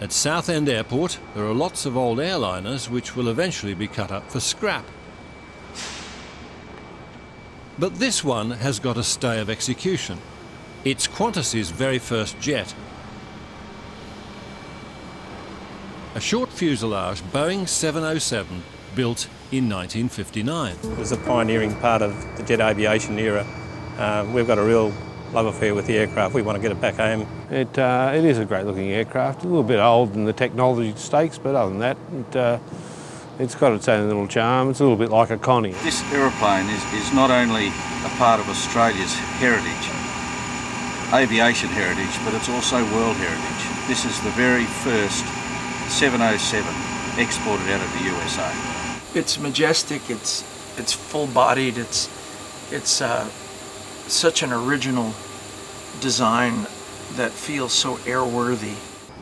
At Southend Airport, there are lots of old airliners which will eventually be cut up for scrap. But this one has got a stay of execution. It's Qantas's very first jet. A short fuselage Boeing 707 built in 1959. It was a pioneering part of the jet aviation era. Uh, we've got a real love affair with the aircraft. We want to get it back home. It, uh, it is a great looking aircraft, a little bit old in the technology stakes, but other than that, it, uh, it's got its own little charm. It's a little bit like a Connie. This aeroplane is, is not only a part of Australia's heritage, aviation heritage, but it's also world heritage. This is the very first 707 exported out of the USA. It's majestic. It's it's full-bodied. It's it's uh, such an original design that feels so airworthy.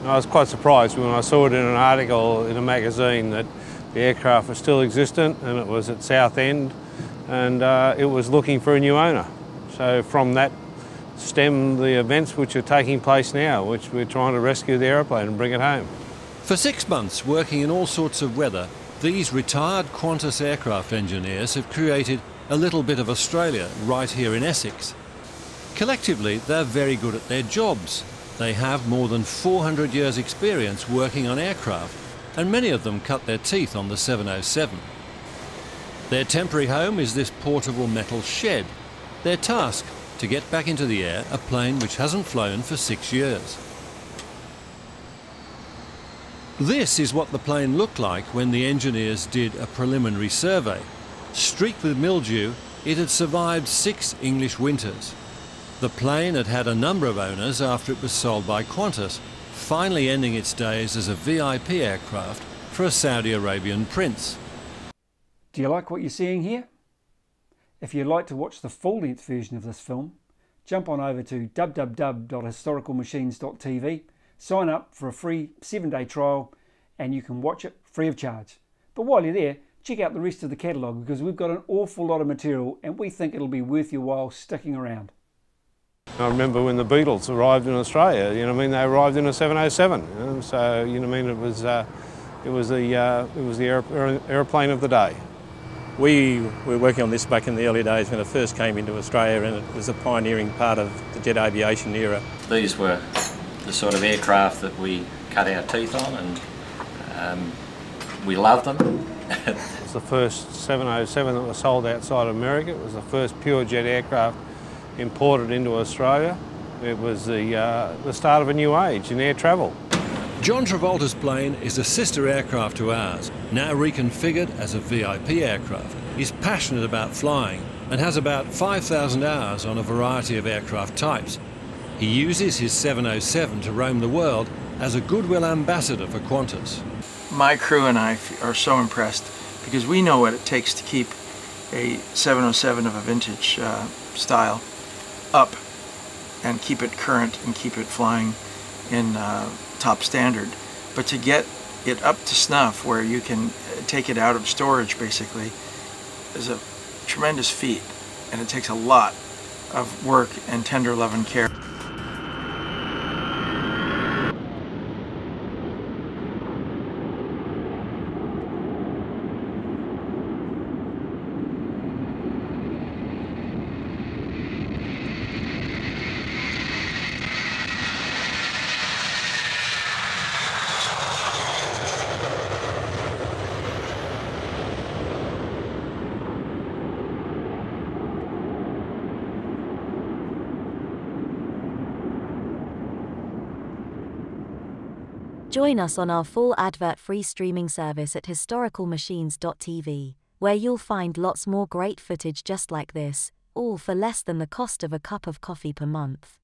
I was quite surprised when I saw it in an article in a magazine that the aircraft was still existent and it was at Southend and uh, it was looking for a new owner. So from that stem the events which are taking place now, which we're trying to rescue the aeroplane and bring it home. For six months, working in all sorts of weather, these retired Qantas aircraft engineers have created a little bit of Australia right here in Essex. Collectively, they're very good at their jobs. They have more than 400 years' experience working on aircraft, and many of them cut their teeth on the 707. Their temporary home is this portable metal shed. Their task, to get back into the air a plane which hasn't flown for six years. This is what the plane looked like when the engineers did a preliminary survey. Streaked with mildew, it had survived six English winters. The plane had had a number of owners after it was sold by Qantas, finally ending its days as a VIP aircraft for a Saudi Arabian prince. Do you like what you're seeing here? If you'd like to watch the full length version of this film, jump on over to www.historicalmachines.tv, sign up for a free seven day trial, and you can watch it free of charge. But while you're there, check out the rest of the catalogue because we've got an awful lot of material and we think it'll be worth your while sticking around. I remember when the Beatles arrived in Australia, you know I mean, they arrived in a 707, you know, so, you know I mean, it was, uh, it was the, uh, it was the aer aeroplane of the day. We were working on this back in the early days when it first came into Australia and it was a pioneering part of the jet aviation era. These were the sort of aircraft that we cut our teeth on and um, we love them. it was the first 707 that was sold outside of America. It was the first pure jet aircraft imported into Australia. It was the, uh, the start of a new age in air travel. John Travolta's plane is a sister aircraft to ours, now reconfigured as a VIP aircraft. He's passionate about flying and has about 5,000 hours on a variety of aircraft types. He uses his 707 to roam the world as a goodwill ambassador for Qantas. My crew and I are so impressed because we know what it takes to keep a 707 of a vintage uh, style up and keep it current and keep it flying in uh, top standard. But to get it up to snuff where you can take it out of storage basically is a tremendous feat and it takes a lot of work and tender love and care. Join us on our full advert free streaming service at historicalmachines.tv, where you'll find lots more great footage just like this, all for less than the cost of a cup of coffee per month.